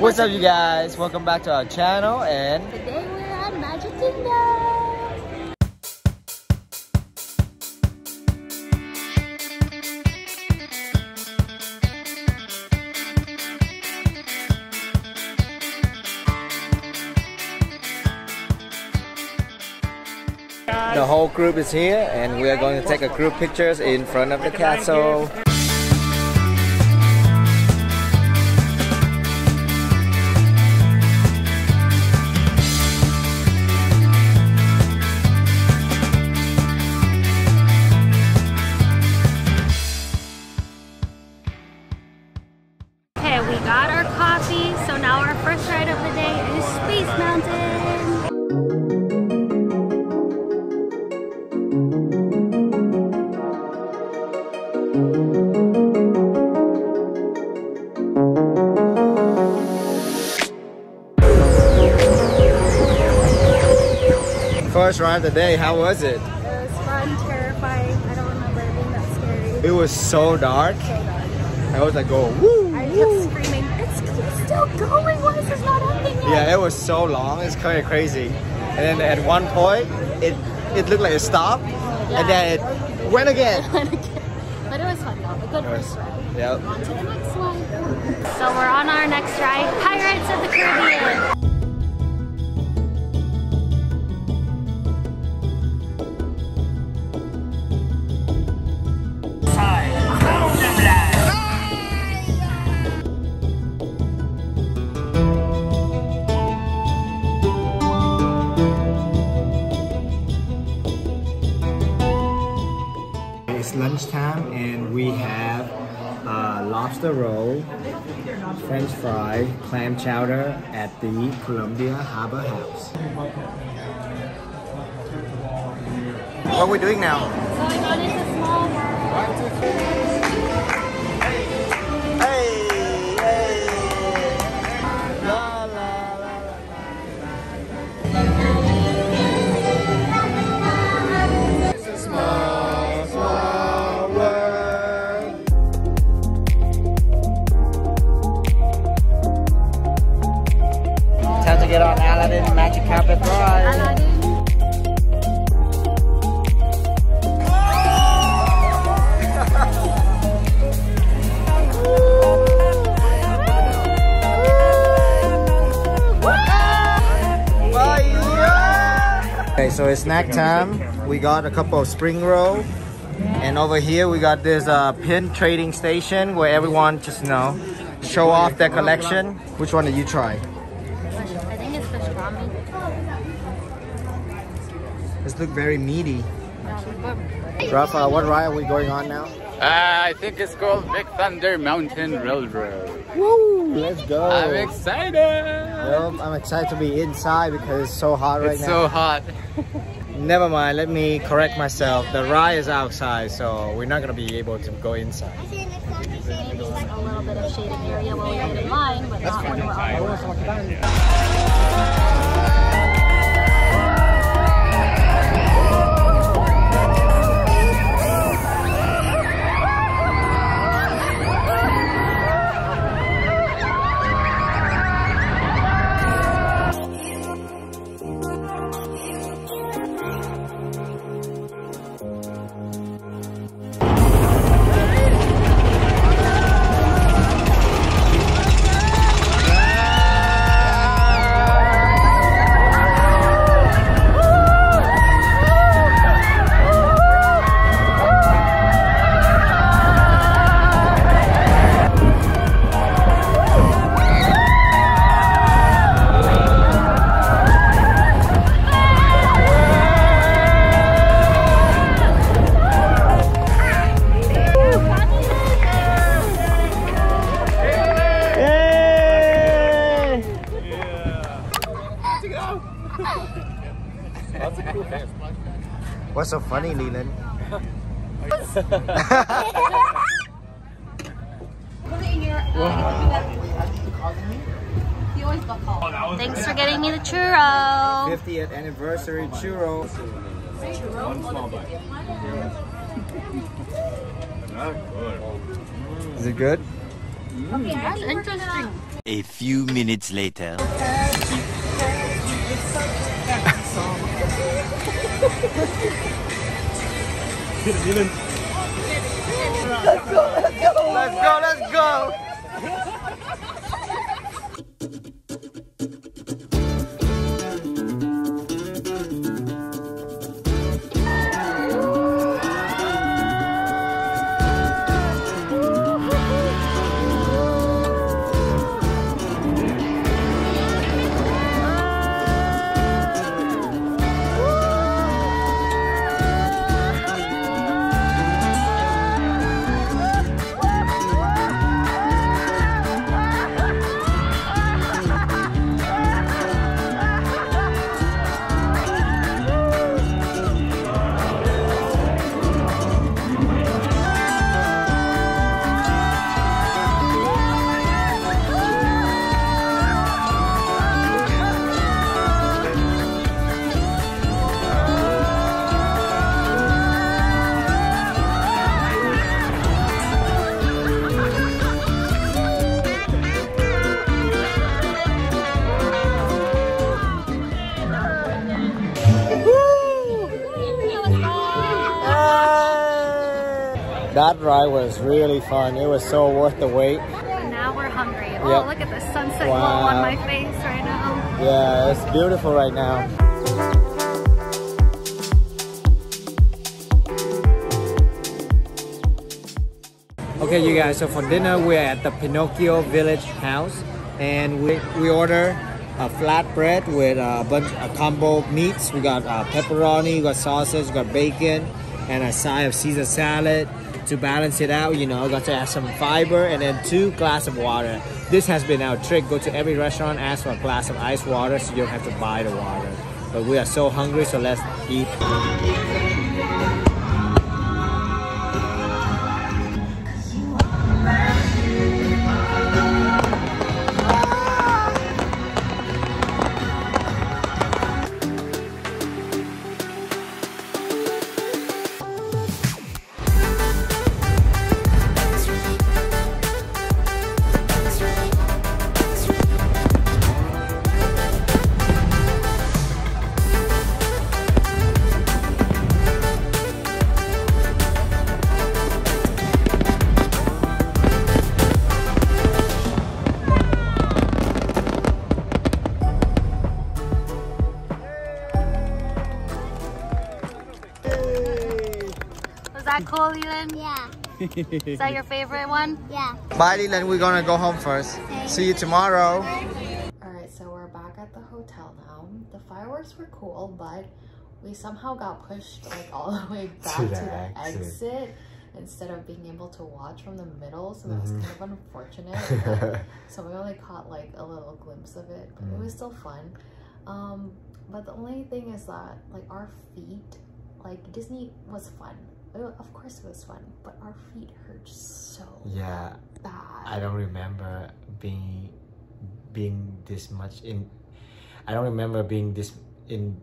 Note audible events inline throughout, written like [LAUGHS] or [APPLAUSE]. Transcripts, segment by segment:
What's up, you guys? Welcome back to our channel and Today we're at Magic Kingdom. the whole group is here and we are going to take a group pictures in front of the castle. We got our coffee, so now our first ride of the day is Space Mountain. First ride of the day, how was it? It was fun, terrifying. I don't remember it being that scary. It was so dark. I was like going woo, woo. Still going, why is this not ending yet? Yeah, it was so long. It's kind of crazy. And then at one point, it it looked like it stopped, and then it [LAUGHS] went again. but it was fun though, a good It first ride. Yep. On to the next one. So we're on our next ride, Pirates of the Caribbean. Lobster roll, french fry, clam chowder at the Columbia Harbor House. What are we doing now? Going on into small world. Get on Aladdin Magic Carpet Ride. Okay, so it's snack time. We got a couple of spring roll. And over here we got this uh, pin trading station where everyone just you know show off their collection. Which one did you try? I think it's pastrami. This look very meaty. Rafa, what ride are we going on now? Uh, I think it's called Big Thunder Mountain Railroad. Woo! Let's go. I'm excited. Well, I'm excited to be inside because it's so hot right it's now. so hot. [LAUGHS] Never mind, let me correct myself. The ride is outside, so we're not gonna be able to go inside. Maybe a little bit of shaded area while we wait in line, but not when we're all so funny, Leland? Thanks for getting me the churro. 50th anniversary churro. Is it good? That's interesting. A few minutes later. [LAUGHS] Let's go, let's go. That ride was really fun. It was so worth the wait. And now we're hungry. Oh, Yep. look at the sunset glow Wow. on my face right now. Yeah, it's beautiful right now. Okay, you guys. So for dinner, we're at the Pinocchio Village House, and we we order a flatbread with a bunch a combo meats. We got uh, pepperoni, we got sausage, we got bacon, and a side of Caesar salad to balance it out. You know, I got to add some fiber, and then two glass of water. This has been our trick. Go to every restaurant, ask for a glass of ice water, so you don't have to buy the water. But we are so hungry, so let's eat. That cool, Leland? Yeah, Is that your favorite one? yeah. Bye, Leland. We're gonna go home first. See you tomorrow. Alright, so we're back at the hotel now. The fireworks were cool, but we somehow got pushed like all the way [LAUGHS] back to the the, exit. exit. instead of being able to watch from the middle, so that was Mhm. kind of unfortunate. but- [LAUGHS] so we only caught like a little glimpse of it, but Mm. it was still fun. Um, but the only thing is that like our feet, like Disney was fun. Of course it was fun, but our feet hurt so Yeah, bad. I don't remember being being this much in. I don't remember being this in.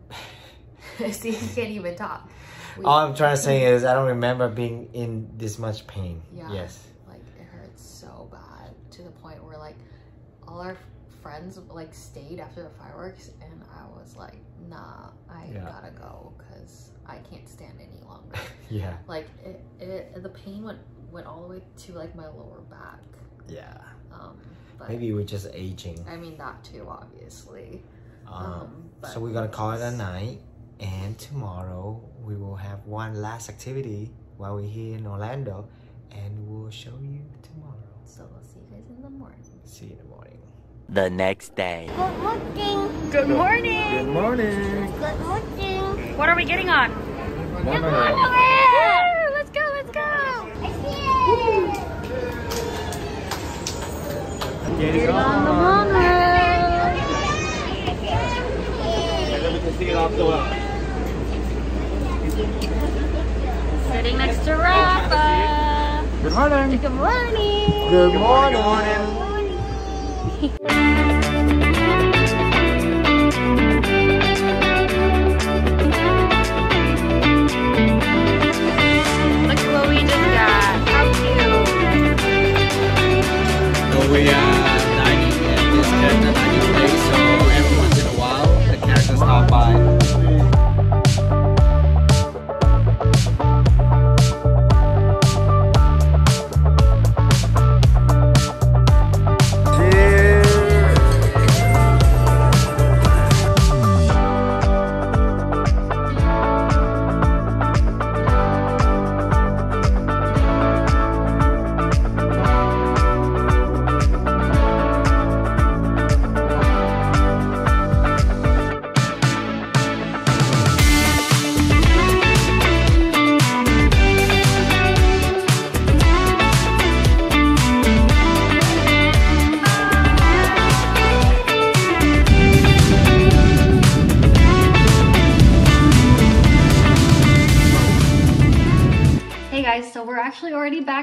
[LAUGHS] See, you can't even talk. We- [LAUGHS] All I'm trying to say is I don't remember being in this much pain. Yeah. Yes. like it hurts so bad to the point where like all our friends like stayed after the fireworks and I was like nah I Yeah. gotta go because I can't stand any longer Yeah. like it, it the pain went went all the way to like my lower back Yeah. um but Maybe we're just aging. I mean that too obviously Um, um, but so we're gonna call it a night, and tomorrow we will have one last activity while we're here in Orlando, and we'll show you tomorrow. so we'll see you guys in the morning See you in the morning. The next day. Good morning. Good morning. Good morning. Good morning. What are we getting on? Woo, let's go, let's go. I see it. Get On the monorail. Sitting next to Rafa. Good morning. Good morning. Good morning. Look [LAUGHS]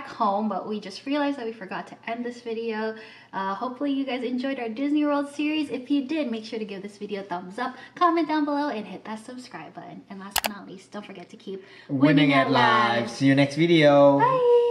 back home, but we just realized that we forgot to end this video. Uh, hopefully you guys enjoyed our Disney World series. If you did, make sure to give this video a thumbs up, comment down below, and hit that subscribe button. And last but not least, don't forget to keep Nguyenning at life. See you next video. Bye!